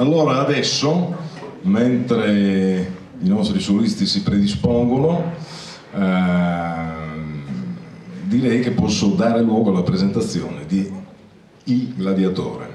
allora adesso, mentre i nostri solisti si predispongono, ehm, direi che posso dare luogo alla presentazione di Il Gladiatore.